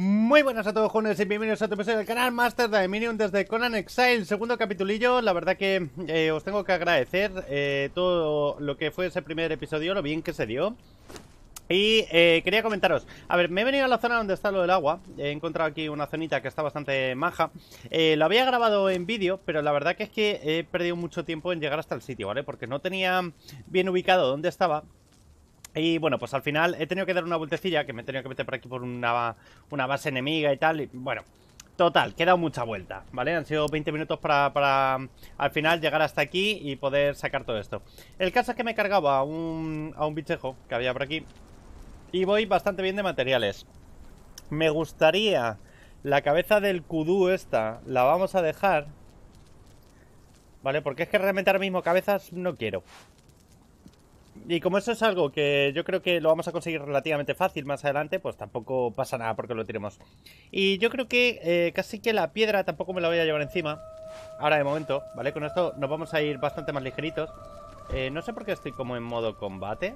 Muy buenas a todos jóvenes y bienvenidos a otro episodio del canal Master de desde Conan Exile, segundo capitulillo, la verdad que eh, os tengo que agradecer eh, todo lo que fue ese primer episodio, lo bien que se dio. Y eh, quería comentaros, a ver, me he venido a la zona donde está lo del agua He encontrado aquí una zonita que está bastante maja. Lo había grabado en vídeo, pero la verdad que es que he perdido mucho tiempo en llegar hasta el sitio, ¿vale? Porque no tenía bien ubicado dónde estaba y bueno, pues al final he tenido que dar una vueltecilla, que me he tenido que meter por aquí por una, una base enemiga y tal. Y bueno, total, he dado mucha vuelta, ¿vale? Han sido 20 minutos para, para al final llegar hasta aquí y poder sacar todo esto. El caso es que me cargaba a un, a un bichejo que había por aquí y voy bastante bien de materiales. Me gustaría... La cabeza del kudú esta la vamos a dejar. ¿Vale? Porque es que realmente ahora mismo cabezas no quiero. Y como eso es algo que yo creo que lo vamos a conseguir relativamente fácil más adelante, pues tampoco pasa nada porque lo tiremos. Y yo creo que eh, casi que la piedra tampoco me la voy a llevar encima. Ahora de momento, ¿vale? Con esto nos vamos a ir bastante más ligeritos. Eh, no sé por qué estoy como en modo combate.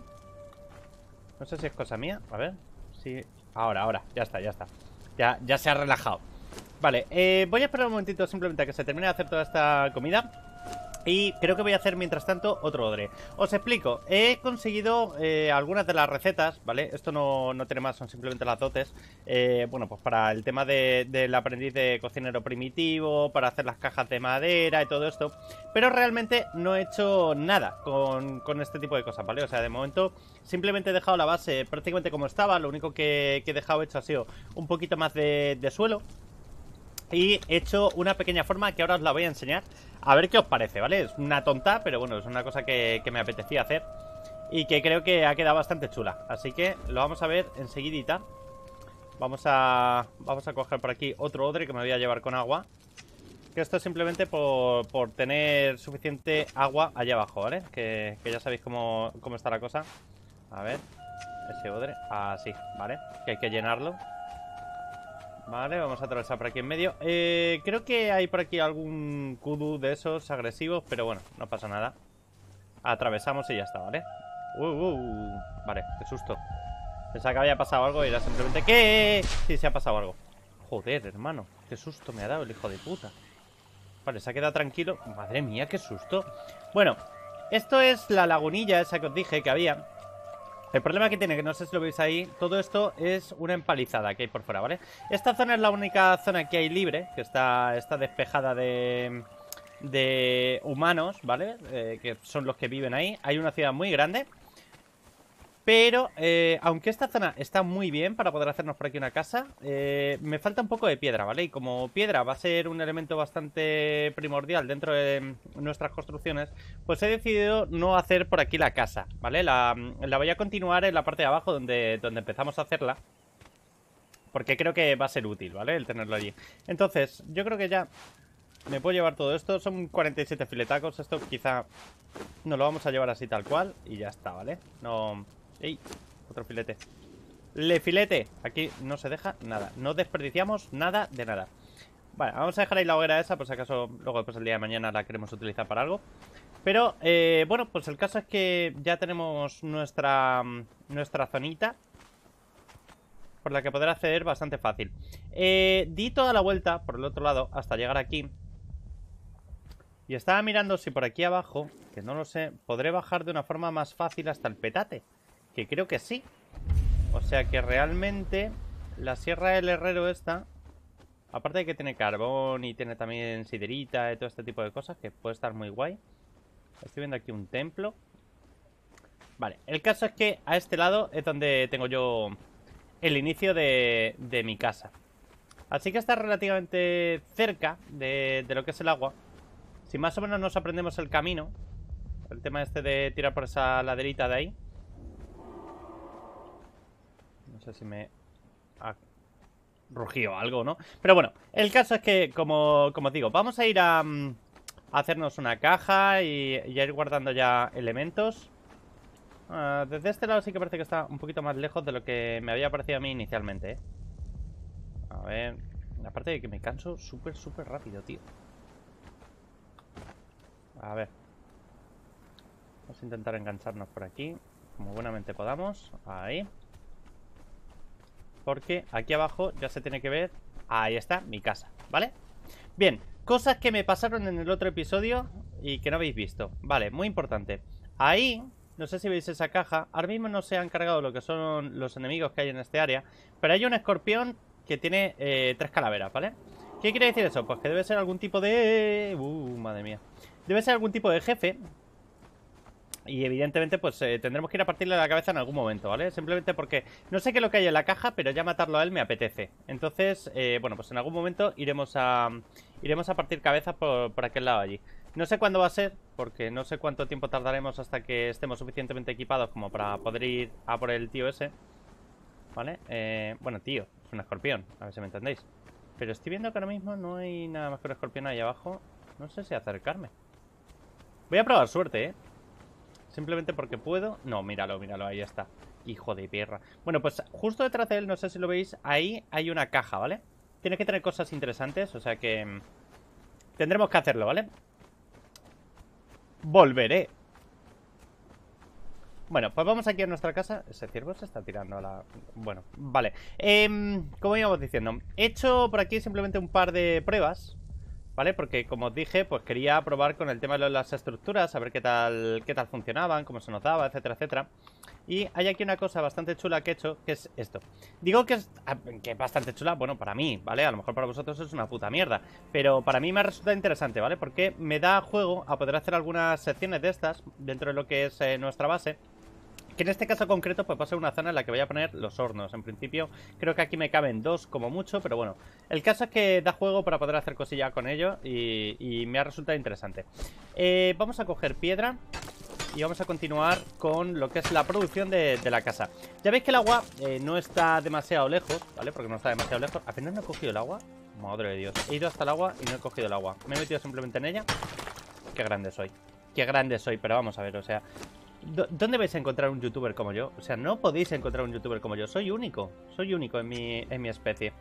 No sé si es cosa mía. A ver. Sí. Ahora, ahora. Ya está, ya está. Ya, ya se ha relajado. Vale, eh, voy a esperar un momentito simplemente a que se termine de hacer toda esta comida. Y creo que voy a hacer mientras tanto otro odre. Os explico, he conseguido eh, algunas de las recetas, ¿vale? Esto no, no tiene más, son simplemente las dotes. Eh, Bueno, pues para el tema del aprendiz de cocinero primitivo Para hacer las cajas de madera y todo esto. Pero realmente no he hecho nada con, este tipo de cosas, ¿vale? O sea, de momento simplemente he dejado la base prácticamente como estaba. Lo único que, he dejado hecho ha sido un poquito más de, de suelo. Y he hecho una pequeña forma que ahora os la voy a enseñar A ver qué os parece, ¿vale? Es una tonta, pero bueno, es una cosa que, me apetecía hacer Y que creo que ha quedado bastante chula Así que lo vamos a ver enseguidita Vamos a, vamos a coger por aquí otro odre que me voy a llevar con agua Que esto es simplemente por, por tener suficiente agua allá abajo, ¿vale? Que, que ya sabéis cómo, cómo está la cosa A ver, ese odre Así, ¿vale? Que hay que llenarlo Vale, vamos a atravesar por aquí en medio. Eh, Creo que hay por aquí algún kudu de esos agresivos Pero bueno, no pasa nada. Atravesamos y ya está, ¿vale? Uh, uh, uh. Vale, qué susto. Pensaba que había pasado algo y era simplemente ¿Qué? Sí, se ha pasado algo. Joder, hermano, qué susto me ha dado el hijo de puta. Vale, se ha quedado tranquilo. Madre mía, qué susto. Bueno, esto es la lagunilla esa que os dije que había el problema que tiene, que no sé si lo veis ahí, todo esto es una empalizada que hay por fuera, ¿vale? Esta zona es la única zona que hay libre, que está, está despejada de, de humanos, ¿vale? Eh, que son los que viven ahí. Hay una ciudad muy grande pero, eh, aunque esta zona está muy bien para poder hacernos por aquí una casa, eh, me falta un poco de piedra, ¿vale? Y como piedra va a ser un elemento bastante primordial dentro de nuestras construcciones, pues he decidido no hacer por aquí la casa, ¿vale? La, voy a continuar en la parte de abajo donde, donde empezamos a hacerla. Porque creo que va a ser útil, ¿vale? El tenerlo allí. Entonces, yo creo que ya me puedo llevar todo esto. Son 47 filetacos. Esto quizá no lo vamos a llevar así tal cual. Y ya está, ¿vale? No... ¡Ey! Otro filete. Le filete. Aquí no se deja nada. No desperdiciamos nada de nada. Vale, vamos a dejar ahí la hoguera esa, por si acaso luego después el día de mañana la queremos utilizar para algo. Pero, eh, bueno, pues el caso es que ya tenemos nuestra, nuestra zonita por la que poder acceder bastante fácil. Eh, di toda la vuelta por el otro lado hasta llegar aquí. Y estaba mirando si por aquí abajo, que no lo sé, podré bajar de una forma más fácil hasta el petate. Que creo que sí. O sea que realmente la Sierra del Herrero esta, aparte de que tiene carbón y tiene también siderita y todo este tipo de cosas, que puede estar muy guay. Estoy viendo aquí un templo. Vale, el caso es que a este lado es donde tengo yo el inicio de, de mi casa. Así que está relativamente cerca de, de lo que es el agua. Si más o menos nos aprendemos el camino, el tema este de tirar por esa laderita de ahí, sé si me ha rugido algo, ¿no? Pero bueno, el caso es que, como, como os digo, vamos a ir a, mm, hacernos una caja y, a ir guardando ya elementos. Ah, desde este lado sí que parece que está un poquito más lejos de lo que me había parecido a mí inicialmente, ¿eh? A ver... Aparte de que me canso súper, súper rápido, tío. A ver. Vamos a intentar engancharnos por aquí. Como buenamente podamos. Ahí. Porque aquí abajo ya se tiene que ver Ahí está, mi casa, ¿vale? Bien, cosas que me pasaron en el otro episodio Y que no habéis visto Vale, muy importante Ahí, no sé si veis esa caja Ahora mismo no se han cargado lo que son los enemigos que hay en este área Pero hay un escorpión que tiene eh, tres calaveras, ¿vale? ¿Qué quiere decir eso? Pues que debe ser algún tipo de... Uh, madre mía Debe ser algún tipo de jefe y evidentemente pues eh, tendremos que ir a partirle la cabeza en algún momento, ¿vale? Simplemente porque no sé qué es lo que hay en la caja, pero ya matarlo a él me apetece. Entonces, eh, bueno, pues en algún momento iremos a iremos a partir cabeza por, por, aquel lado allí. No sé cuándo va a ser, porque no sé cuánto tiempo tardaremos hasta que estemos suficientemente equipados como para poder ir a por el tío ese. ¿Vale? Eh, bueno, tío, es un escorpión, a ver si me entendéis. Pero estoy viendo que ahora mismo no hay nada más que un escorpión ahí abajo. No sé si acercarme. Voy a probar suerte, ¿eh? Simplemente porque puedo. No, míralo, míralo, ahí está. Hijo de perra. Bueno, pues justo detrás de él, no sé si lo veis, ahí hay una caja, ¿vale? Tiene que tener cosas interesantes, o sea que... Mm, tendremos que hacerlo, ¿vale? Volveré. Bueno, pues vamos aquí a nuestra casa. Ese ciervo se está tirando a la... Bueno, vale. Eh, como íbamos diciendo, he hecho por aquí simplemente un par de pruebas ¿Vale? Porque como os dije, pues quería probar con el tema de las estructuras, a ver qué tal, qué tal funcionaban, cómo se notaba, etcétera, etcétera. Y hay aquí una cosa bastante chula que he hecho, que es esto. Digo que es, ah, que bastante chula, bueno, para mí, ¿vale? A lo mejor para vosotros es una puta mierda. Pero para mí me resulta interesante, ¿vale? Porque me da juego a poder hacer algunas secciones de estas dentro de lo que es eh, nuestra base. Que en este caso concreto pues va a ser una zona en la que voy a poner los hornos. En principio creo que aquí me caben dos como mucho Pero bueno, el caso es que da juego para poder hacer cosillas con ello Y, me ha resultado interesante. Eh, Vamos a coger piedra y vamos a continuar con lo que es la producción de, la casa. Ya veis que el agua eh, no está demasiado lejos, ¿vale? Porque no está demasiado lejos. ¿Apenas no he cogido el agua? Madre de Dios. He ido hasta el agua y no he cogido el agua. Me he metido simplemente en ella. Qué grande soy. Qué grande soy, pero vamos a ver, o sea ¿Dónde vais a encontrar un youtuber como yo? O sea, no podéis encontrar un youtuber como yo. Soy único. Soy único en mi, en mi especie.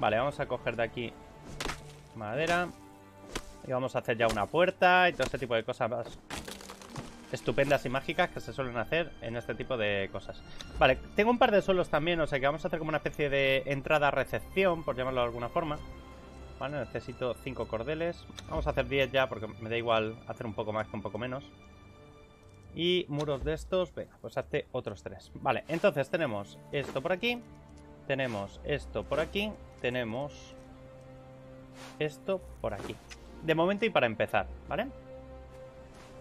Vale, vamos a coger de aquí madera. Y vamos a hacer ya una puerta y todo este tipo de cosas más estupendas y mágicas que se suelen hacer en este tipo de cosas. Vale, tengo un par de suelos también, o sea que vamos a hacer como una especie de entrada-recepción, por llamarlo de alguna forma. Vale, necesito 5 cordeles. Vamos a hacer 10 ya porque me da igual hacer un poco más que un poco menos. Y muros de estos, venga, pues hazte otros tres. Vale, entonces tenemos esto por aquí. Tenemos esto por aquí. Tenemos esto por aquí. De momento y para empezar, ¿vale?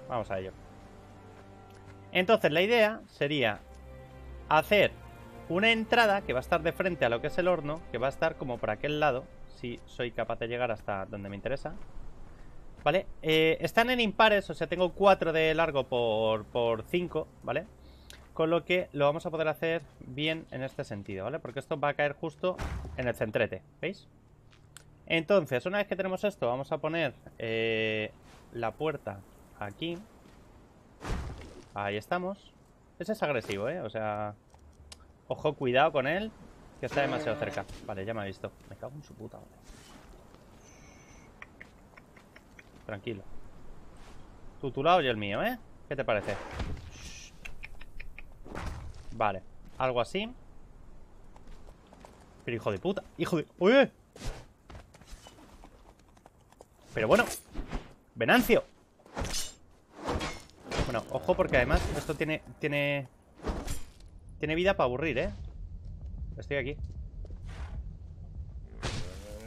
Vamos a ello. Entonces la idea sería hacer una entrada que va a estar de frente a lo que es el horno, que va a estar como por aquel lado, si soy capaz de llegar hasta donde me interesa. ¿Vale? Eh, están en impares, o sea, tengo 4 de largo por, por 5, ¿vale? Con lo que lo vamos a poder hacer bien en este sentido, ¿vale? Porque esto va a caer justo en el centrete, ¿veis? Entonces, una vez que tenemos esto, vamos a poner eh, la puerta aquí. Ahí estamos. Ese es agresivo, ¿eh? O sea, ojo, cuidado con él, que está demasiado cerca. Vale, ya me ha visto. Me cago en su puta madre. Tranquilo. Tu, tu lado y el mío, ¿eh? ¿Qué te parece? Vale. Algo así. Pero hijo de puta. Hijo de... ¡Uy! Pero bueno. Venancio. Bueno, ojo porque además esto tiene... Tiene... Tiene vida para aburrir, ¿eh? Estoy aquí.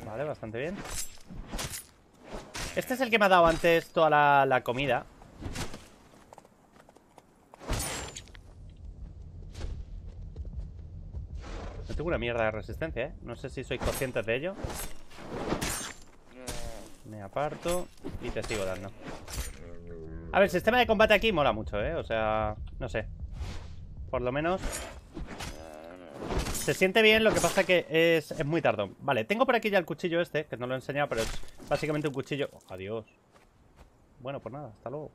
Vale, bastante bien. Este es el que me ha dado antes toda la, comida. No tengo una mierda de resistencia, ¿eh? No sé si sois conscientes de ello. Me aparto y te sigo dando. A ver, el sistema de combate aquí mola mucho, ¿eh? O sea, no sé. Por lo menos se siente bien, lo que pasa que es, muy tardón. Vale, tengo por aquí ya el cuchillo este, que no lo he enseñado, pero es básicamente un cuchillo... Oh, adiós. Bueno, pues nada, hasta luego.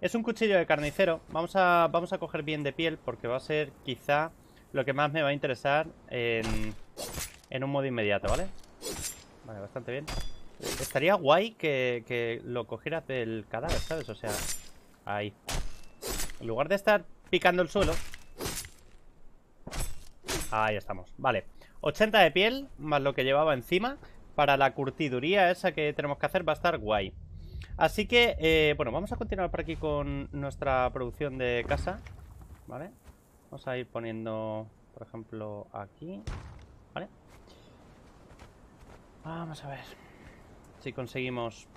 Es un cuchillo de carnicero. Vamos a, vamos a coger bien de piel, porque va a ser quizá lo que más me va a interesar en, en un modo inmediato, ¿vale? Vale, bastante bien. Estaría guay que, que lo cogieras del cadáver, ¿sabes? O sea, ahí. En lugar de estar picando el suelo, Ahí estamos, vale 80 de piel, más lo que llevaba encima. Para la curtiduría esa que tenemos que hacer va a estar guay. Así que, eh, bueno, vamos a continuar por aquí con nuestra producción de casa. ¿Vale? Vamos a ir poniendo, por ejemplo, aquí. ¿Vale? Vamos a ver si conseguimos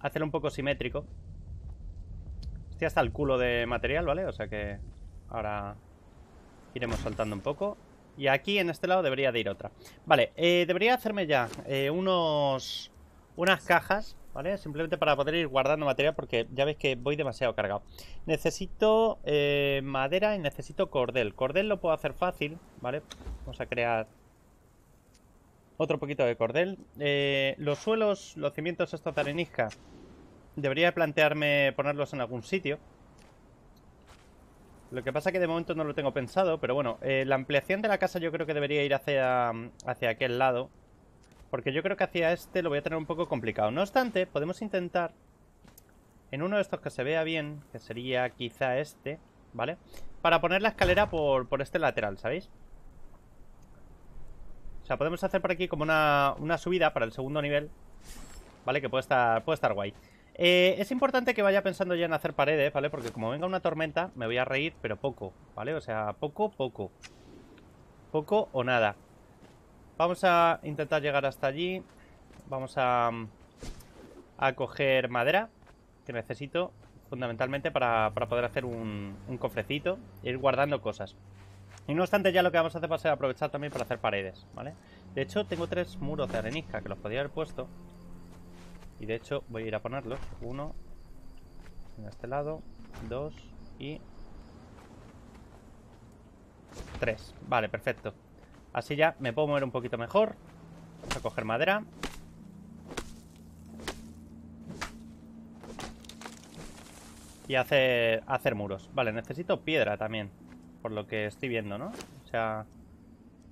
hacerlo un poco simétrico. Estoy hasta el culo de material, ¿vale? O sea que ahora iremos soltando un poco. Y aquí en este lado debería de ir otra. Vale, eh, debería hacerme ya eh, unos unas cajas, ¿vale? Simplemente para poder ir guardando material porque ya veis que voy demasiado cargado. Necesito eh, madera y necesito cordel. Cordel lo puedo hacer fácil, ¿vale? Vamos a crear otro poquito de cordel. los suelos, los cimientos estos de arenisca, debería plantearme ponerlos en algún sitio. Lo que pasa que de momento no lo tengo pensado, pero bueno, eh, la ampliación de la casa yo creo que debería ir hacia, hacia aquel lado. Porque yo creo que hacia este lo voy a tener un poco complicado. No obstante, podemos intentar en uno de estos que se vea bien, que sería quizá este, ¿vale? Para poner la escalera por, por este lateral, ¿sabéis? O sea, podemos hacer por aquí como una, una subida para el segundo nivel, ¿vale? Que puede estar, puede estar guay. Eh, es importante que vaya pensando ya en hacer paredes, ¿vale? Porque como venga una tormenta, me voy a reír, pero poco, ¿vale? O sea, poco, poco. Poco o nada. Vamos a intentar llegar hasta allí. Vamos a, coger madera, que necesito fundamentalmente para, poder hacer un, un cofrecito e ir guardando cosas. Y no obstante, ya lo que vamos a hacer va a ser aprovechar también para hacer paredes, ¿vale? De hecho, tengo tres muros de arenisca que los podría haber puesto y de hecho voy a ir a ponerlos. Uno en este lado, dos y tres. Vale, perfecto. Así ya me puedo mover un poquito mejor. Vamos a coger madera. Y hacer, hacer muros. Vale, necesito piedra también. Por lo que estoy viendo, ¿no? O sea...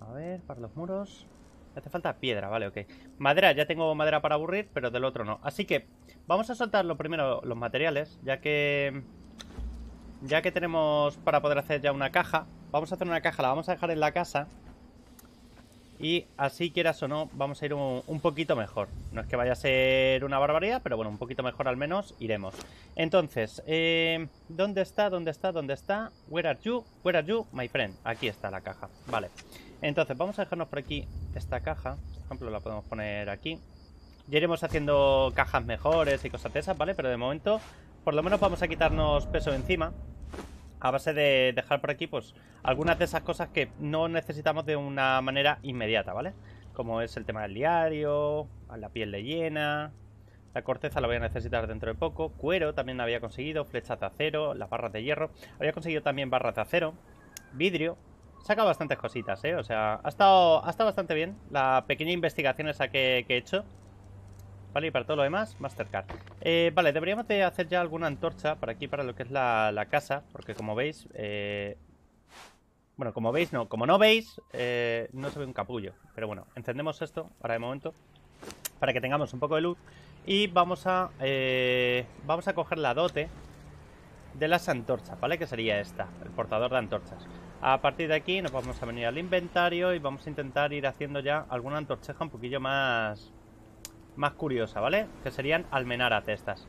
A ver, para los muros... Hace falta piedra, vale, ok. Madera, ya tengo madera para aburrir, pero del otro no. Así que vamos a soltar lo primero los materiales, ya que... Ya que tenemos para poder hacer ya una caja. Vamos a hacer una caja, la vamos a dejar en la casa. Y así quieras o no, vamos a ir un, poquito mejor. No es que vaya a ser una barbaridad, pero bueno, un poquito mejor al menos iremos. Entonces, eh, ¿dónde está? ¿Dónde está? ¿Dónde está? Where are you? Where are you, my friend? Aquí está la caja. Vale. Entonces, vamos a dejarnos por aquí esta caja. Por ejemplo, la podemos poner aquí. Ya iremos haciendo cajas mejores y cosas de esas, ¿vale? Pero de momento, por lo menos vamos a quitarnos peso encima. A base de dejar por aquí, pues, algunas de esas cosas que no necesitamos de una manera inmediata, ¿vale? Como es el tema del diario, la piel de hiena, la corteza la voy a necesitar dentro de poco. Cuero también había conseguido, flechas de acero, las barras de hierro. Había conseguido también barras de acero, vidrio, Saca bastantes cositas, ¿eh? O sea, ha estado, ha estado bastante bien la pequeña investigación esa que, he hecho. Vale, y para todo lo demás, Mastercard. Eh, vale, deberíamos de hacer ya alguna antorcha por aquí para lo que es la, casa, porque como veis... Eh, bueno, como veis, no. Como no veis, eh, no se ve un capullo. Pero bueno, encendemos esto ahora de momento para que tengamos un poco de luz. Y vamos a, eh, vamos a coger la dote de las antorchas, ¿vale? Que sería esta, el portador de antorchas. A partir de aquí nos vamos a venir al inventario y vamos a intentar ir haciendo ya alguna antorcheja un poquillo más, más curiosa, ¿vale? Que serían almenaras de estas.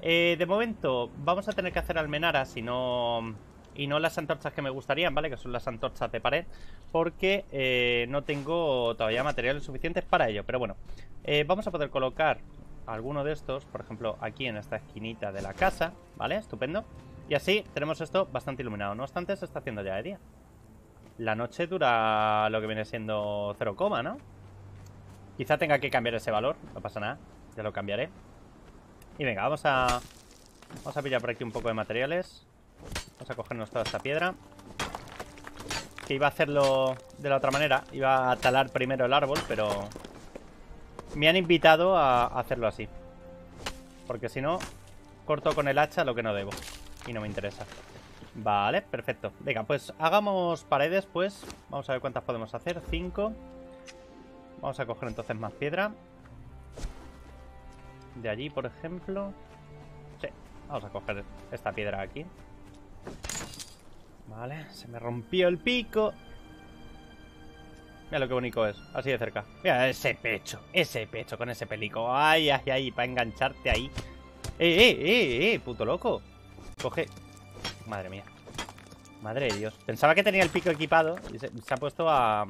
Eh, de momento vamos a tener que hacer almenaras y no, y no las antorchas que me gustarían, ¿vale? Que son las antorchas de pared, porque eh, no tengo todavía materiales suficientes para ello. Pero bueno, eh, vamos a poder colocar alguno de estos, por ejemplo, aquí en esta esquinita de la casa, ¿vale? Estupendo. Y así tenemos esto bastante iluminado. No obstante, se está haciendo ya de día. La noche dura lo que viene siendo 0, ¿no? Quizá tenga que cambiar ese valor. No pasa nada. Ya lo cambiaré. Y venga, vamos a... Vamos a pillar por aquí un poco de materiales. Vamos a cogernos toda esta piedra. Que iba a hacerlo de la otra manera. Iba a talar primero el árbol, pero... Me han invitado a hacerlo así. Porque si no, corto con el hacha lo que no debo y no me interesa. Vale, perfecto. Venga, pues hagamos paredes, pues. Vamos a ver cuántas podemos hacer. Cinco. Vamos a coger entonces más piedra. De allí, por ejemplo. Sí, vamos a coger esta piedra aquí. Vale, se me rompió el pico. Mira lo que bonito es, así de cerca. Mira ese pecho, ese pecho con ese pelico. Ay, ay, ay, para engancharte ahí. ¡Eh, eh, eh, eh! ¡Puto loco! Coge... Madre mía. Madre de Dios. Pensaba que tenía el pico equipado y se, ha puesto a...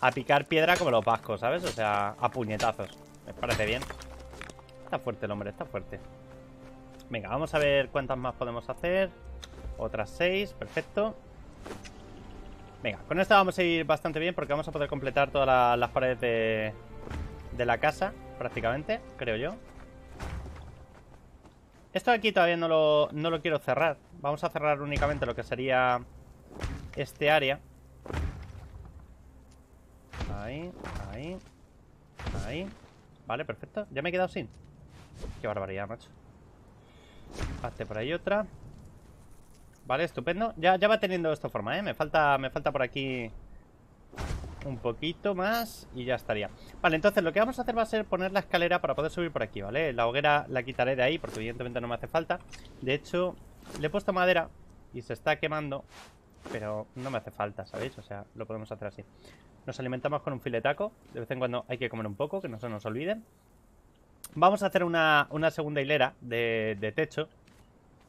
A picar piedra como los vascos, ¿sabes? O sea, a puñetazos. Me parece bien. Está fuerte el hombre, está fuerte. Venga, vamos a ver cuántas más podemos hacer. Otras seis, perfecto. Venga, con esta vamos a ir bastante bien porque vamos a poder completar todas las paredes de, de la casa, prácticamente, creo yo. Esto de aquí todavía no lo, no lo quiero cerrar. Vamos a cerrar únicamente lo que sería este área. Ahí, ahí, ahí. Vale, perfecto. Ya me he quedado sin. Qué barbaridad, macho. Hazte por ahí otra. Vale, estupendo. Ya, ya va teniendo esto forma, ¿eh? Me falta, me falta por aquí un poquito más y ya estaría. Vale, entonces lo que vamos a hacer va a ser poner la escalera para poder subir por aquí, ¿vale? La hoguera la quitaré de ahí porque evidentemente no me hace falta. De hecho, le he puesto madera y se está quemando, pero no me hace falta, ¿sabéis? O sea, lo podemos hacer así. Nos alimentamos con un filetaco. De vez en cuando hay que comer un poco, que no se nos olvide. Vamos a hacer una, segunda hilera de, de techo.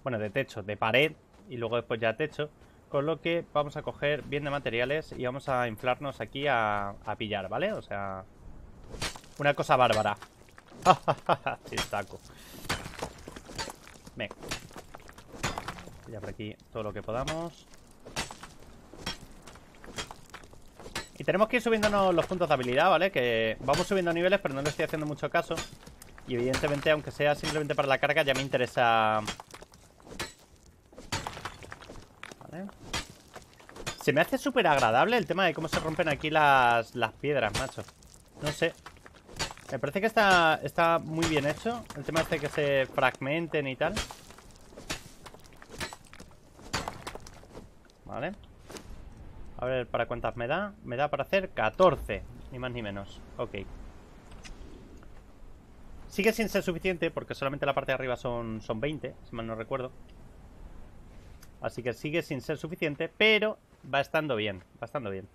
Bueno, de techo, de pared y luego después ya techo. Con lo que vamos a coger bien de materiales y vamos a inflarnos aquí a, pillar, ¿vale? O sea, una cosa bárbara. saco. Venga. Ya por aquí todo lo que podamos. Y tenemos que ir subiéndonos los puntos de habilidad, ¿vale? Que vamos subiendo niveles, pero no le estoy haciendo mucho caso. Y evidentemente, aunque sea simplemente para la carga, ya me interesa Se me hace súper agradable el tema de cómo se rompen aquí las, las piedras, macho. No sé. Me parece que está, está muy bien hecho. El tema este que se fragmenten y tal. Vale. A ver, ¿para cuántas me da? Me da para hacer 14. Ni más ni menos. Ok. Sigue sin ser suficiente porque solamente la parte de arriba son, son 20, si mal no recuerdo. Así que sigue sin ser suficiente, pero va estando bien, va estando bien.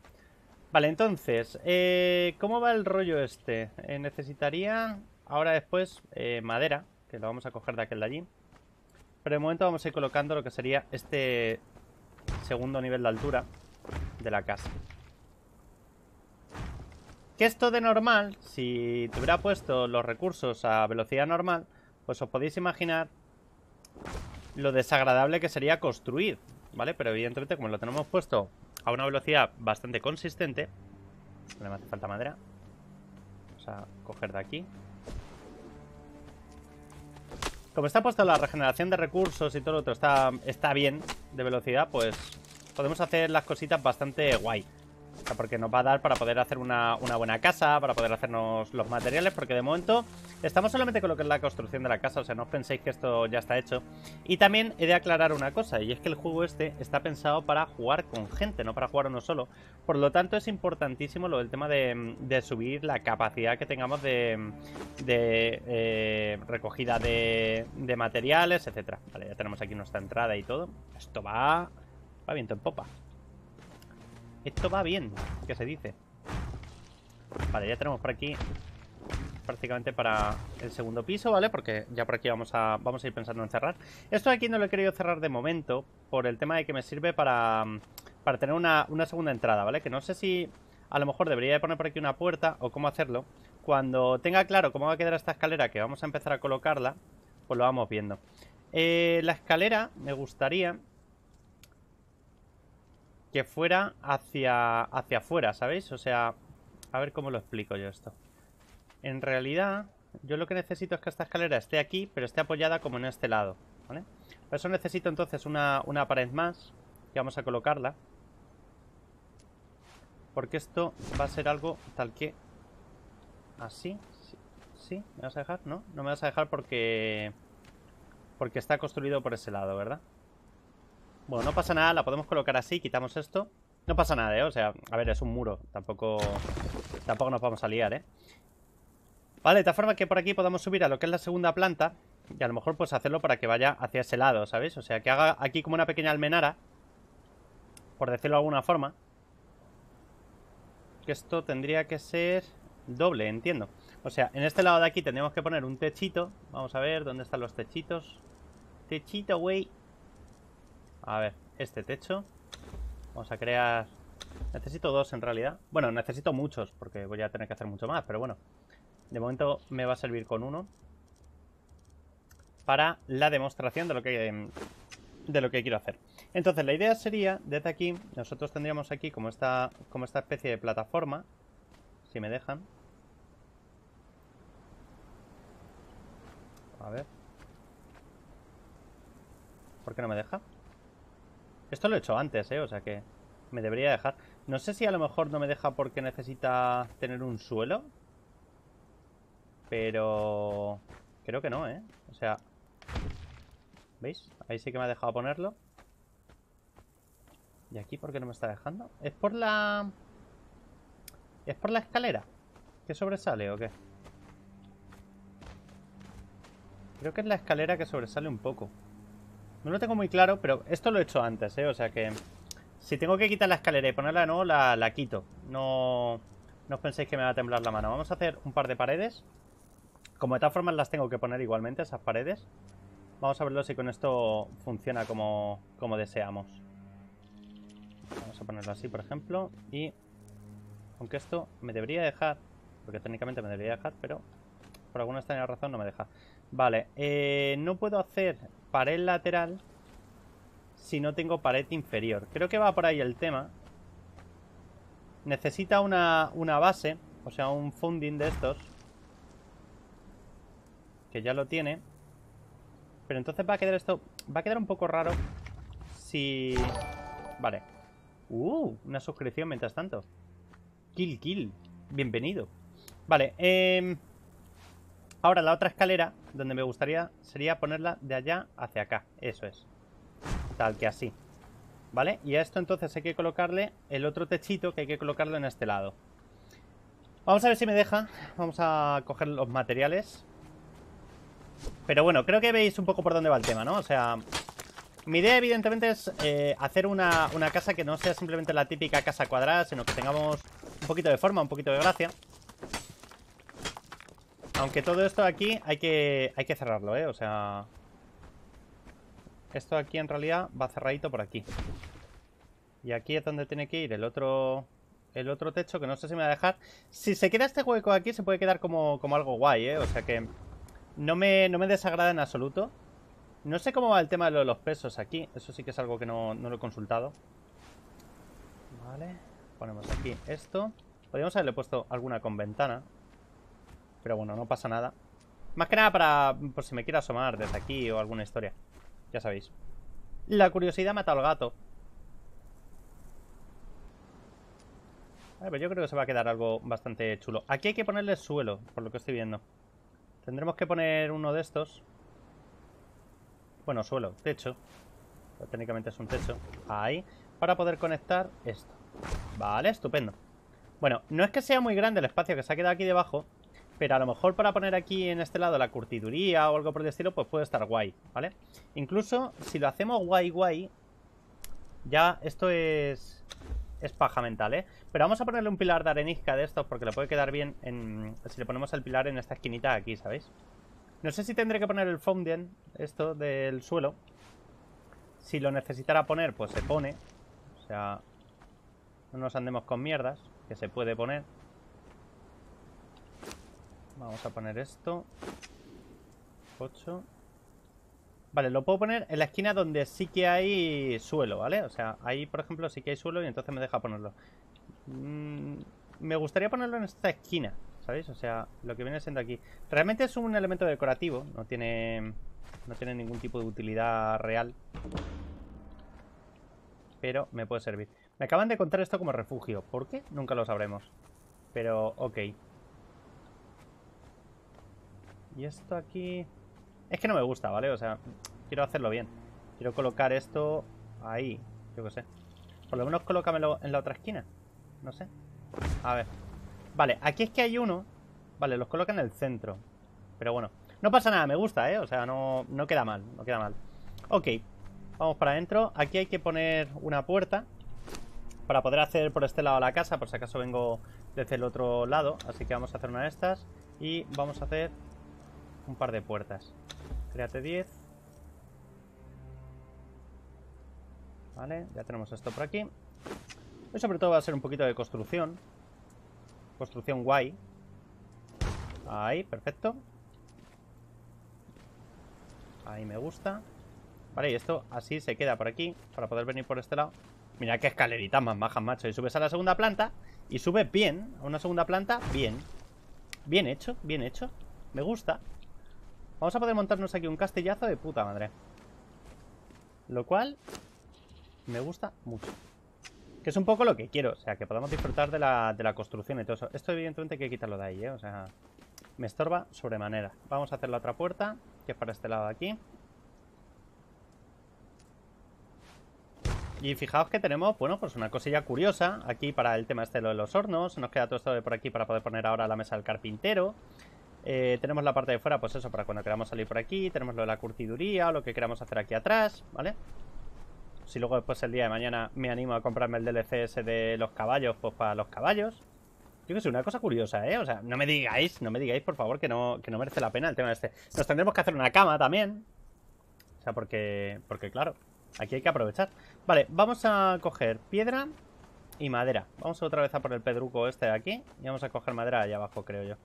Vale, entonces, eh, ¿cómo va el rollo este? Eh, necesitaría ahora después eh, madera, que lo vamos a coger de aquel de allí. Pero de momento vamos a ir colocando lo que sería este segundo nivel de altura de la casa. Que esto de normal, si te hubiera puesto los recursos a velocidad normal, pues os podéis imaginar lo desagradable que sería construir, ¿vale? Pero evidentemente como lo tenemos puesto a una velocidad bastante consistente, no me hace falta madera. Vamos a coger de aquí. Como está puesto la regeneración de recursos y todo lo otro está, está bien de velocidad, pues podemos hacer las cositas bastante guay porque nos va a dar para poder hacer una, buena casa, para poder hacernos los materiales, porque de momento estamos solamente con lo que es la construcción de la casa, o sea, no os penséis que esto ya está hecho. Y también he de aclarar una cosa, y es que el juego este está pensado para jugar con gente, no para jugar uno solo. Por lo tanto, es importantísimo lo del tema de, subir la capacidad que tengamos de, de eh, recogida de, de materiales, etcétera. Vale, ya tenemos aquí nuestra entrada y todo. Esto va, va viento en popa. Esto va bien, que se dice. Vale, ya tenemos por aquí prácticamente para el segundo piso, ¿vale? Porque ya por aquí vamos a, vamos a ir pensando en cerrar. Esto aquí no lo he querido cerrar de momento por el tema de que me sirve para, para tener una, una segunda entrada, ¿vale? Que no sé si a lo mejor debería de poner por aquí una puerta o cómo hacerlo. Cuando tenga claro cómo va a quedar esta escalera, que vamos a empezar a colocarla, pues lo vamos viendo. Eh, la escalera me gustaría que fuera hacia, hacia afuera, ¿sabéis? O sea, a ver cómo lo explico yo esto. En realidad, yo lo que necesito es que esta escalera esté aquí, pero esté apoyada como en este lado, ¿vale? Por eso necesito entonces una, una pared más, que vamos a colocarla. Porque esto va a ser algo tal que... Así, sí, sí, ¿me vas a dejar? No, no me vas a dejar porque... Porque está construido por ese lado, ¿verdad? Bueno, no pasa nada, la podemos colocar así, quitamos esto. No pasa nada, ¿eh? O sea, a ver, es un muro. Tampoco, tampoco nos vamos a liar, ¿eh? Vale, de tal forma que por aquí podamos subir a lo que es la segunda planta. Y a lo mejor pues hacerlo para que vaya hacia ese lado, ¿sabéis? O sea, que haga aquí como una pequeña almenara. Por decirlo de alguna forma. Porque esto tendría que ser doble, entiendo. O sea, en este lado de aquí tendríamos que poner un techito. Vamos a ver dónde están los techitos. Techito, güey. A ver, este techo. Vamos a crear... Necesito dos en realidad. Bueno, necesito muchos porque voy a tener que hacer mucho más, pero bueno. De momento me va a servir con uno. Para la demostración de lo que, de lo que quiero hacer. Entonces la idea sería, desde aquí, nosotros tendríamos aquí como esta, como esta especie de plataforma. Si me dejan. A ver. ¿Por qué no me deja? Esto lo he hecho antes, ¿eh? O sea que me debería dejar. No sé si a lo mejor no me deja porque necesita tener un suelo. Pero... Creo que no, ¿eh? O sea... ¿Veis? Ahí sí que me ha dejado ponerlo. ¿Y aquí por qué no me está dejando? ¿Es por la... ¿Es por la escalera? ¿Que sobresale o qué? Creo que es la escalera que sobresale un poco. No lo tengo muy claro, pero esto lo he hecho antes, ¿eh? O sea que... Si tengo que quitar la escalera y ponerla de nuevo, la, la quito. No... No os penséis que me va a temblar la mano. Vamos a hacer un par de paredes. Como de todas formas las tengo que poner igualmente, esas paredes. Vamos a verlo si con esto funciona como, como deseamos. Vamos a ponerlo así, por ejemplo. Y... Aunque esto me debería dejar... Porque técnicamente me debería dejar, pero... Por alguna extraña razón no me deja. Vale, eh, no puedo hacer pared lateral si no tengo pared inferior. Creo que va por ahí el tema. Necesita una, una base, o sea, un funding de estos. Que ya lo tiene. Pero entonces va a quedar esto... Va a quedar un poco raro si... Vale. Uh, una suscripción mientras tanto. Kill, kill. Bienvenido. Vale, eh... Ahora la otra escalera, donde me gustaría, sería ponerla de allá hacia acá. Eso es. Tal que así. ¿Vale? Y a esto entonces hay que colocarle el otro techito que hay que colocarlo en este lado. Vamos a ver si me deja. Vamos a coger los materiales. Pero bueno, creo que veis un poco por dónde va el tema, ¿no? O sea, mi idea evidentemente es eh, hacer una, una casa que no sea simplemente la típica casa cuadrada, sino que tengamos un poquito de forma, un poquito de gracia. Aunque todo esto aquí hay que, hay que cerrarlo, ¿eh? O sea... Esto aquí en realidad va cerradito por aquí. Y aquí es donde tiene que ir el otro el otro techo, que no sé si me va a dejar. Si se queda este hueco aquí, se puede quedar como, como algo guay, ¿eh? O sea que no me, no me desagrada en absoluto. No sé cómo va el tema de los pesos aquí. Eso sí que es algo que no, no lo he consultado. Vale. Ponemos aquí esto. Podríamos haberle puesto alguna con ventana. Pero bueno, no pasa nada. Más que nada para... Por si me quiero asomar desde aquí o alguna historia. Ya sabéis. La curiosidad mata al gato. Vale, pues yo creo que se va a quedar algo bastante chulo. Aquí hay que ponerle suelo, por lo que estoy viendo. Tendremos que poner uno de estos. Bueno, suelo, techo. técnicamente es un techo. Ahí. Para poder conectar esto. Vale, estupendo. Bueno, no es que sea muy grande el espacio que se ha quedado aquí debajo. Pero a lo mejor para poner aquí en este lado la curtiduría o algo por el estilo, pues puede estar guay, ¿vale? Incluso si lo hacemos guay guay, ya esto es, es paja mental, ¿eh? Pero vamos a ponerle un pilar de arenisca de estos porque le puede quedar bien en, si le ponemos el pilar en esta esquinita aquí, ¿sabéis? No sé si tendré que poner el founding, esto del suelo. Si lo necesitara poner, pues se pone. O sea, no nos andemos con mierdas, que se puede poner. Vamos a poner esto. 8. Vale, lo puedo poner en la esquina donde sí que hay suelo, ¿vale? O sea, ahí, por ejemplo, sí que hay suelo y entonces me deja ponerlo. Mm, me gustaría ponerlo en esta esquina, ¿sabéis? O sea, lo que viene siendo aquí. Realmente es un elemento decorativo, no tiene, no tiene ningún tipo de utilidad real. Pero me puede servir. Me acaban de contar esto como refugio. ¿Por qué? Nunca lo sabremos. Pero, ok. Y esto aquí... Es que no me gusta, ¿vale? O sea, quiero hacerlo bien. Quiero colocar esto ahí. Yo qué sé. Por lo menos colócamelo en la otra esquina. No sé. A ver. Vale, aquí es que hay uno. Vale, los coloca en el centro. Pero bueno. No pasa nada, me gusta, ¿eh? O sea, no, no queda mal. No queda mal. Ok. Vamos para adentro. Aquí hay que poner una puerta. para poder hacer por este lado la casa, por si acaso vengo desde el otro lado. Así que vamos a hacer una de estas y vamos a hacer un par de puertas. Créate 10. Vale, ya tenemos esto por aquí. Hoy sobre todo va a ser un poquito de construcción. Construcción guay. Ahí, perfecto. Ahí me gusta. Vale, y esto así se queda por aquí para poder venir por este lado. Mira qué escalerita más majas, macho. Y subes a la segunda planta y subes bien. A una segunda planta, bien. Bien hecho, bien hecho. Me gusta. Vamos a poder montarnos aquí un castillazo de puta madre. Lo cual me gusta mucho. Que es un poco lo que quiero. O sea, que podamos disfrutar de la, de la construcción y todo eso. Esto evidentemente hay que quitarlo de ahí, ¿eh? O sea, me estorba sobremanera. Vamos a hacer la otra puerta, que es para este lado de aquí. Y fijaos que tenemos, bueno, pues una cosilla curiosa aquí para el tema este de los hornos. Nos queda todo esto de por aquí para poder poner ahora la mesa del carpintero. Eh, tenemos la parte de fuera, pues eso, para cuando queramos salir por aquí. Tenemos lo de la curtiduría o lo que queramos hacer aquí atrás, ¿vale? Si luego después el día de mañana me animo a comprarme el DLC ese de los caballos, pues para los caballos. Yo que sé, una cosa curiosa, ¿eh? O sea, no me digáis, no me digáis, por favor, que no, que no merece la pena el tema este. Nos tendremos que hacer una cama también. O sea, porque, porque claro, Aquí hay que aprovechar. Vale, vamos a coger piedra y madera. Vamos otra vez a por el pedruco este de aquí. Y vamos a coger madera allá abajo, creo yo.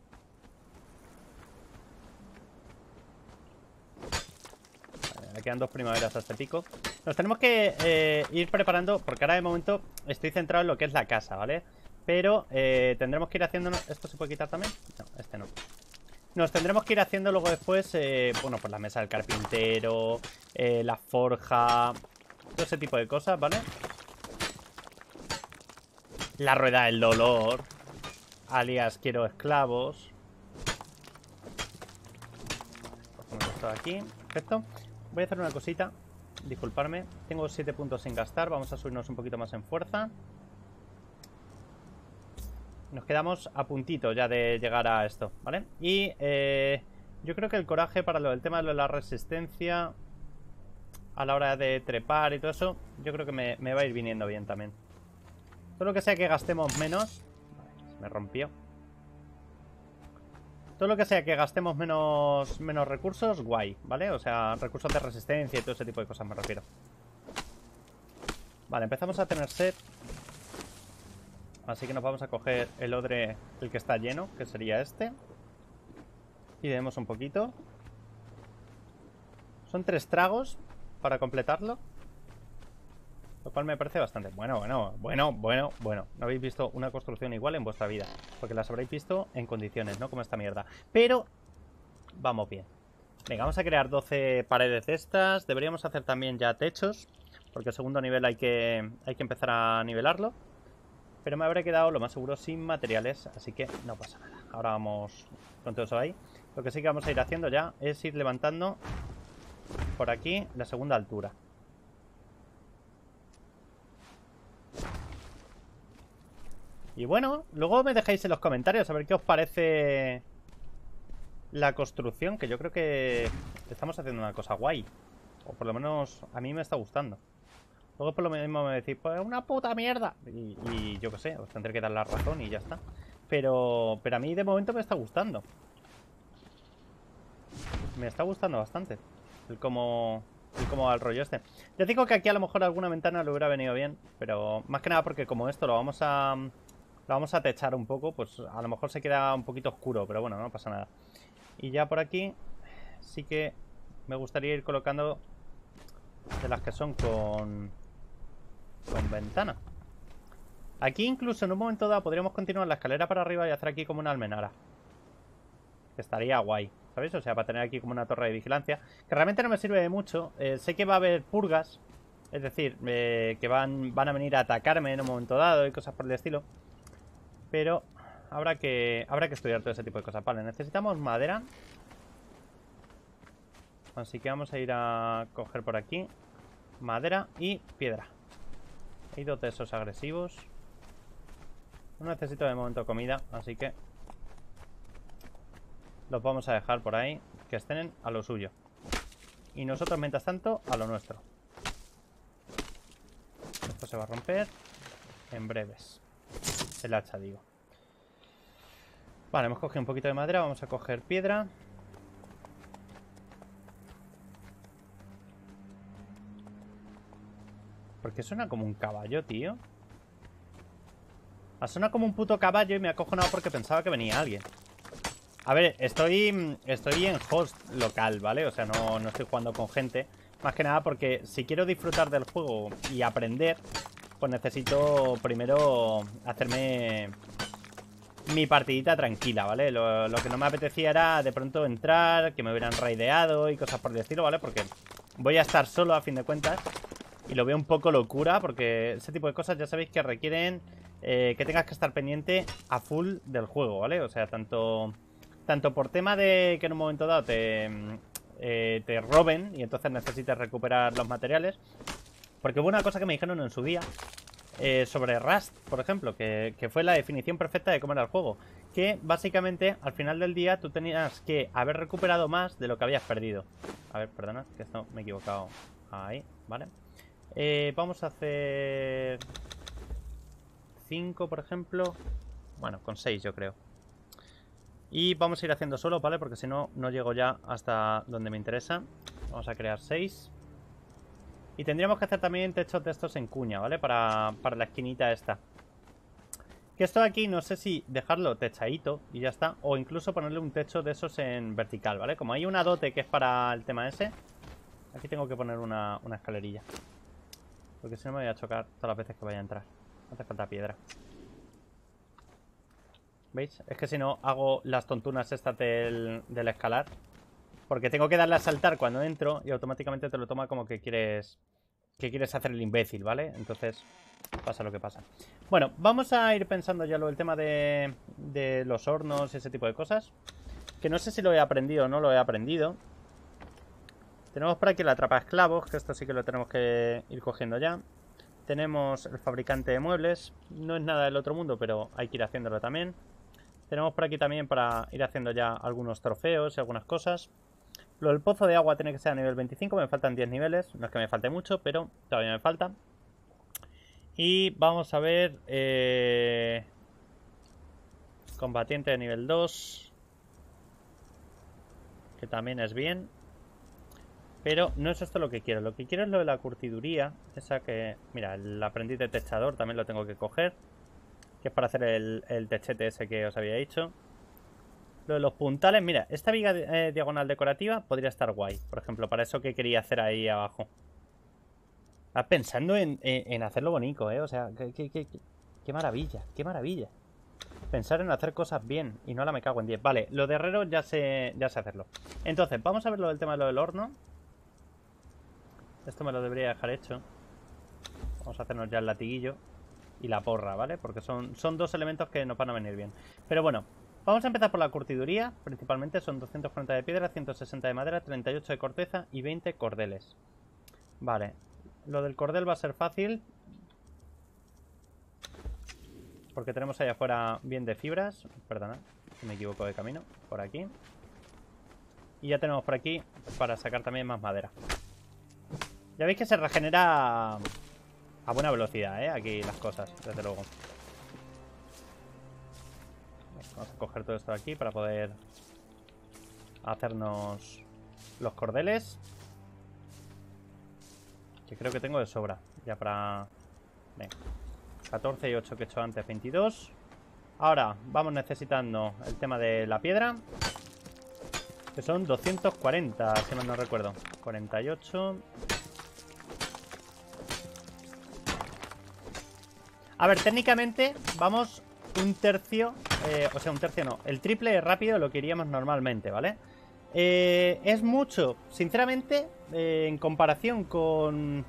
Vale, quedan dos primaveras a este pico. Nos tenemos que eh, ir preparando, porque ahora de momento estoy centrado en lo que es la casa, ¿vale? Pero eh, tendremos que ir haciéndonos... ¿Esto se puede quitar también? No, este no. Nos tendremos que ir haciendo luego después, eh, bueno, pues la mesa del carpintero, la forja, todo ese tipo de cosas, ¿vale? La rueda del dolor, alias quiero esclavos. Cogemos esto de aquí, perfecto. Voy a hacer una cosita, disculparme, tengo 7 puntos sin gastar, vamos a subirnos un poquito más en fuerza. Nos quedamos a puntito ya de llegar a esto, ¿vale? Y eh, yo creo que el coraje para del tema de la resistencia a la hora de trepar y todo eso, yo creo que me, va a ir viniendo bien también. Todo lo que sea que gastemos menos... Vale, me rompió. Todo lo que sea que gastemos menos, menos recursos, guay, ¿vale? O sea, recursos de resistencia y todo ese tipo de cosas me refiero. Vale, empezamos a tener set. Así que nos vamos a coger el odre, el que está lleno, que sería este. Y vemos un poquito. Son tres tragos para completarlo. Lo cual me parece bastante... Bueno, bueno, bueno, bueno, bueno. No habéis visto una construcción igual en vuestra vida. Porque las habréis visto en condiciones, ¿no? Como esta mierda. Pero... Vamos bien. Venga, vamos a crear 12 paredes de estas. Deberíamos hacer también ya techos. Porque el segundo nivel hay que, hay que empezar a nivelarlo. Pero me habré quedado lo más seguro sin materiales, así que no pasa nada. Ahora vamos con todo eso ahí. Lo que sí que vamos a ir haciendo ya es ir levantando por aquí la segunda altura. Y bueno, luego me dejáis en los comentarios a ver qué os parece la construcción, que yo creo que estamos haciendo una cosa guay. O por lo menos a mí me está gustando. Luego por lo mismo me decís, pues una puta mierda. Y, yo qué sé, os tendré que dar la razón y ya está. Pero, pero a mí de momento me está gustando. Me está gustando bastante. El cómo, el cómo va el rollo este. Ya digo que aquí a lo mejor alguna ventana le hubiera venido bien. Pero más que nada porque como esto lo vamos a... Lo vamos a techar un poco, pues a lo mejor se queda un poquito oscuro, pero bueno, no pasa nada. Y ya por aquí sí que me gustaría ir colocando de las que son con, con ventana. Aquí incluso en un momento dado podríamos continuar la escalera para arriba y hacer aquí como una almenara. Estaría guay, ¿sabéis? O sea, para tener aquí como una torre de vigilancia. Que realmente no me sirve de mucho. Eh, sé que va a haber purgas. Es decir, eh, que van, van a venir a atacarme en un momento dado y cosas por el estilo. Pero habrá que, habrá que estudiar todo ese tipo de cosas. Vale, necesitamos madera. Así que vamos a ir a coger por aquí madera y piedra. Hay dos de esos agresivos. No necesito de momento comida, así que los vamos a dejar por ahí, que estén a lo suyo. Y nosotros, mientras tanto, a lo nuestro. Esto se va a romper. en breves. El hacha, digo. Vale, hemos cogido un poquito de madera. Vamos a coger piedra. ¿Por qué suena como un caballo, tío? Ha sonado como un puto caballo y me ha cojonado porque pensaba que venía alguien. A ver, estoy, estoy en host local, ¿vale? O sea, no, no estoy jugando con gente. Más que nada porque si quiero disfrutar del juego y aprender, pues necesito primero hacerme mi partidita tranquila, ¿vale? Lo, que no me apetecía era de pronto entrar, que me hubieran raideado y cosas por el estilo, ¿vale? Porque voy a estar solo a fin de cuentas y lo veo un poco locura porque ese tipo de cosas ya sabéis que requieren eh, que tengas que estar pendiente a full del juego, ¿vale? O sea, tanto, tanto por tema de que en un momento dado te, eh, te roben y entonces necesites recuperar los materiales. Porque hubo una cosa que me dijeron en su día eh, sobre Rust, por ejemplo, que, fue la definición perfecta de cómo era el juego. Que básicamente al final del día tú tenías que haber recuperado más de lo que habías perdido. A ver, perdona, que esto me he equivocado. Ahí, ¿vale? Eh, vamos a hacer 5, por ejemplo. Bueno, con 6 yo creo. Y vamos a ir haciendo solo, ¿vale? Porque si no, no llego ya hasta donde me interesa. Vamos a crear 6. Y tendríamos que hacer también techos de estos en cuña, ¿vale? Para, para la esquinita esta. Que esto de aquí no sé si dejarlo techadito y ya está. O incluso ponerle un techo de esos en vertical, ¿vale? Como hay una dote que es para el tema ese. Aquí tengo que poner una, una escalerilla. Porque si no me voy a chocar todas las veces que vaya a entrar. Hace falta piedra. ¿Veis? Es que si no hago las tontunas estas del, del escalar. Porque tengo que darle a saltar cuando entro y automáticamente te lo toma como que quieres que quieres hacer el imbécil, ¿vale? Entonces pasa lo que pasa. Bueno, vamos a ir pensando ya lo del tema de, de los hornos y ese tipo de cosas. Que no sé si lo he aprendido o no lo he aprendido. Tenemos por aquí la trapa esclavos, que esto sí que lo tenemos que ir cogiendo ya. Tenemos el fabricante de muebles. No es nada del otro mundo, pero hay que ir haciéndolo también. Tenemos por aquí también para ir haciendo ya algunos trofeos y algunas cosas. Lo del pozo de agua tiene que ser a nivel 25, me faltan 10 niveles. No es que me falte mucho, pero todavía me falta. Y vamos a ver... Eh... Combatiente de nivel 2. Que también es bien. Pero no es esto lo que quiero. Lo que quiero es lo de la curtiduría. Esa que... Mira, el aprendiz de techador también lo tengo que coger. Que es para hacer el, techete ese que os había dicho. Lo de los puntales. Mira, esta viga eh, diagonal decorativa podría estar guay. Por ejemplo, para eso que quería hacer ahí abajo. Estaba pensando en, hacerlo bonito, ¿eh? O sea, qué, maravilla, qué maravilla. Pensar en hacer cosas bien y no la me cago en 10. Vale, lo de herrero ya sé, ya sé hacerlo. Entonces, vamos a ver lo del tema de lo del horno. Esto me lo debería dejar hecho. Vamos a hacernos ya el latiguillo y la porra, ¿vale? Porque son, son dos elementos que nos van a venir bien. Pero bueno, vamos a empezar por la curtiduría. Principalmente son 240 de piedra, 160 de madera, 38 de corteza y 20 cordeles. Vale, lo del cordel va a ser fácil. Porque tenemos allá afuera bien de fibras. Perdona, me equivoco de camino. Por aquí. Y ya tenemos por aquí para sacar también más madera. Ya veis que se regenera a buena velocidad, ¿eh? Aquí las cosas, desde luego. Vamos a coger todo esto de aquí para poder hacernos los cordeles. Que creo que tengo de sobra. Ya para... Venga. 14 y 8 que he hecho antes, 22. Ahora vamos necesitando el tema de la piedra. Que son 240, si mal no recuerdo. 48. A ver, técnicamente vamos un tercio, eh, o sea, un tercio no, el triple rápido lo que iríamos normalmente, ¿vale? Eh, es mucho, sinceramente, eh, en comparación con,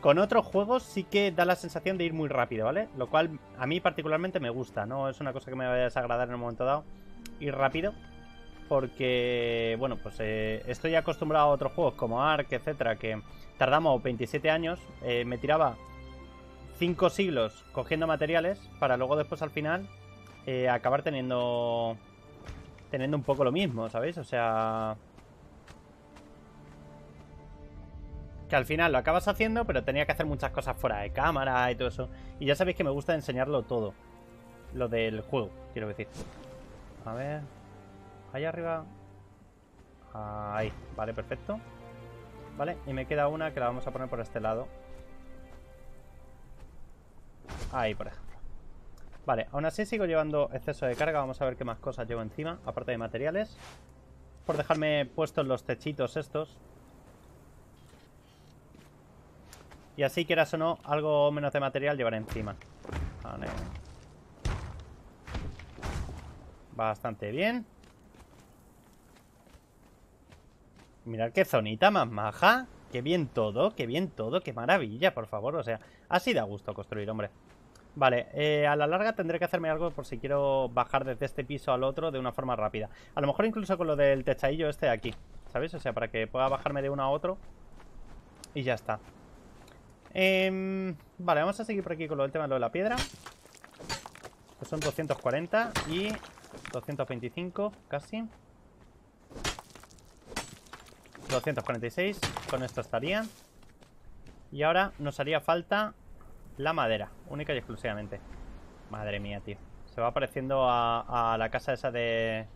con otros juegos sí que da la sensación de ir muy rápido, ¿vale? Lo cual a mí particularmente me gusta, no es una cosa que me vaya a desagradar en un momento dado, ir rápido. Porque, bueno, pues estoy acostumbrado a otros juegos como Ark, etcétera, que tardamos 27 años. me tiraba cinco siglos cogiendo materiales para luego después al final eh, acabar teniendo teniendo un poco lo mismo, ¿sabéis? O sea... que al final lo acabas haciendo, pero tenía que hacer muchas cosas fuera de cámara y todo eso. Y ya sabéis que me gusta enseñarlo todo. Lo del juego, quiero decir. A ver. Ahí arriba. Ahí, vale, perfecto. Vale, y me queda una que la vamos a poner por este lado. Ahí, por ejemplo. Vale, aún así sigo llevando exceso de carga. Vamos a ver qué más cosas llevo encima, aparte de materiales. Por dejarme puestos los techitos estos. Y así, quieras o no, algo menos de material llevaré encima. Vale. Bastante bien. Mirad qué zonita más maja. Qué bien todo, qué bien todo, qué maravilla, por favor. O sea, así da gusto construir, hombre. Vale, eh, a la larga tendré que hacerme algo por si quiero bajar desde este piso al otro de una forma rápida. A lo mejor incluso con lo del techadillo este de aquí, ¿sabéis? O sea, para que pueda bajarme de uno a otro. Y ya está. Em, vale, vamos a seguir por aquí con lo del tema de lo de la piedra. Que son 240 y 225 casi. 246. Con esto estaría. Y ahora nos haría falta la madera, única y exclusivamente. Madre mía, tío. Se va pareciendo a, la casa esa de...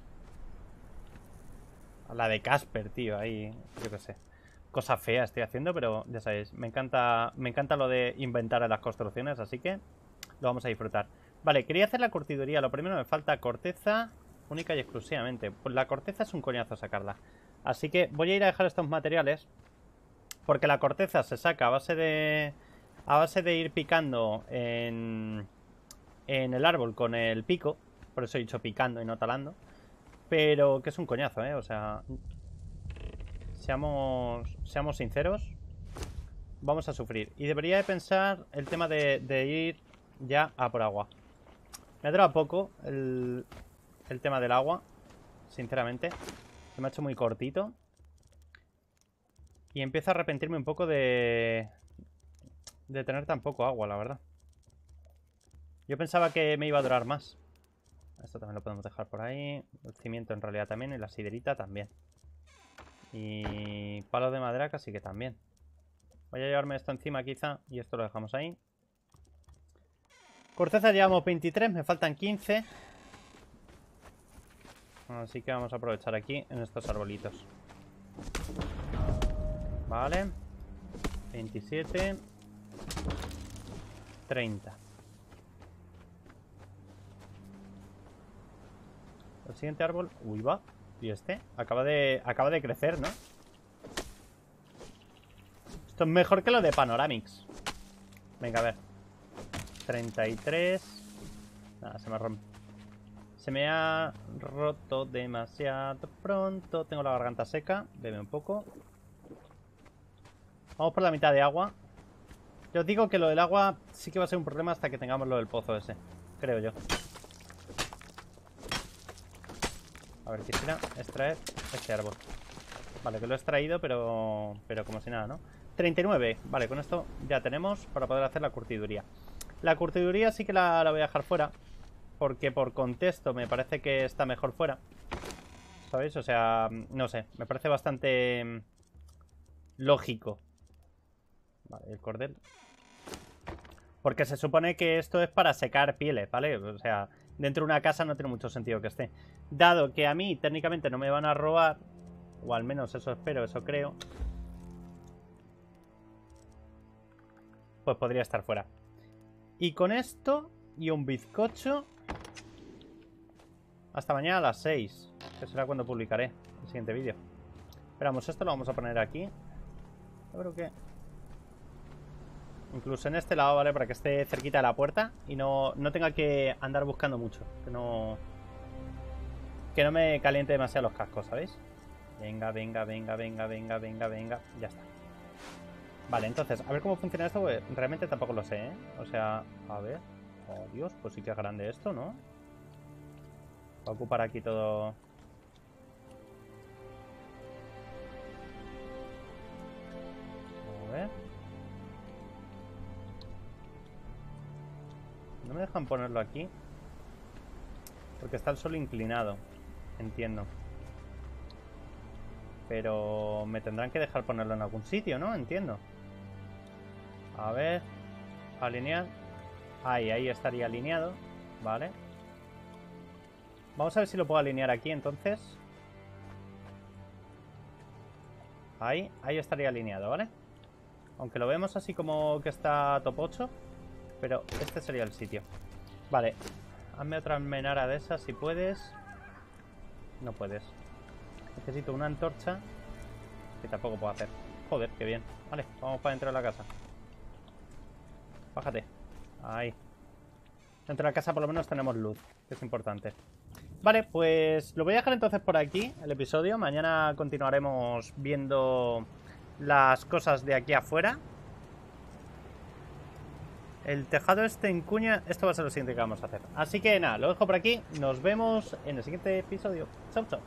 A la de Casper, tío, ahí, yo qué sé. Cosa fea estoy haciendo, pero ya sabéis, me encanta, me encanta lo de inventar en las construcciones, así que lo vamos a disfrutar. Vale, quería hacer la curtiduría. Lo primero me falta corteza única y exclusivamente. Pues la corteza es un coñazo sacarla. Así que voy a ir a dejar estos materiales. Porque la corteza se saca a base de... A base de ir picando en... En el árbol con el pico. Por eso he dicho picando y no talando. Pero que es un coñazo, ¿eh? O sea... Seamos, seamos sinceros. Vamos a sufrir. Y debería de pensar el tema de, ir ya a por agua. Me ha durado poco el, el tema del agua, sinceramente. Se me ha hecho muy cortito. Y empiezo a arrepentirme un poco de... De tener tan poco agua, la verdad. Yo pensaba que me iba a durar más. Esto también lo podemos dejar por ahí. El cimiento en realidad también y la siderita también. Y palo de madera casi que también. Voy a llevarme esto encima quizá y esto lo dejamos ahí. Corteza llevamos 23, me faltan 15. Así que vamos a aprovechar aquí en estos arbolitos. Vale. 27. 30. El siguiente árbol... Uy, va. ¿Y este? Acaba de, acaba de crecer, ¿no? Esto es mejor que lo de Panoramix. Venga, a ver. 33. Nada, se me rompe. Se me ha roto demasiado pronto. Tengo la garganta seca. Bebe un poco. Vamos por la mitad de agua. Yo os digo que lo del agua sí que va a ser un problema hasta que tengamos lo del pozo ese. Creo yo. A ver, quisiera extraer este árbol. Vale, que lo he extraído, pero, pero como si nada, ¿no? 39. Vale, con esto ya tenemos para poder hacer la curtiduría. La curtiduría sí que la, la voy a dejar fuera porque por contexto me parece que está mejor fuera. ¿Sabéis? O sea, no sé, me parece bastante mm, lógico. El cordel. Porque se supone que esto es para secar pieles, ¿vale? O sea, dentro de una casa no tiene mucho sentido que esté. Dado que a mí técnicamente no me van a robar, o al menos eso espero, eso creo, pues podría estar fuera. Y con esto y un bizcocho hasta mañana a las 6. Que será cuando publicaré el siguiente vídeo. Esperamos, esto lo vamos a poner aquí. Yo creo que... Incluso en este lado, ¿vale? Para que esté cerquita de la puerta y no, no tenga que andar buscando mucho. Que no... Que no me caliente demasiado los cascos, ¿sabéis? Venga, venga, venga, venga, venga, venga, venga. Ya está. Vale, entonces, a ver cómo funciona esto, pues realmente tampoco lo sé, ¿eh? O sea, a ver... Oh, Dios, pues sí que es grande esto, ¿no? Va a ocupar aquí todo... ponerlo aquí. Porque está el sol inclinado. Entiendo. Pero me tendrán que dejar ponerlo en algún sitio, ¿no? Entiendo. A ver. Alinear. Ahí, ahí estaría alineado. Vale. Vamos a ver si lo puedo alinear aquí entonces. Ahí, ahí estaría alineado, ¿vale? Aunque lo vemos así como que está top 8. Pero este sería el sitio. Vale. Hazme otra menara de esas si puedes. No puedes. Necesito una antorcha. Que tampoco puedo hacer. Joder, qué bien. Vale, vamos para dentro de la casa. Bájate. Ahí. Dentro de la casa por lo menos tenemos luz, que es importante. Vale, pues lo voy a dejar entonces por aquí, el episodio. Mañana continuaremos viendo las cosas de aquí afuera. El tejado este en cuña, esto va a ser lo siguiente que vamos a hacer. Así que nada, lo dejo por aquí. Nos vemos en el siguiente episodio. Chau, chau.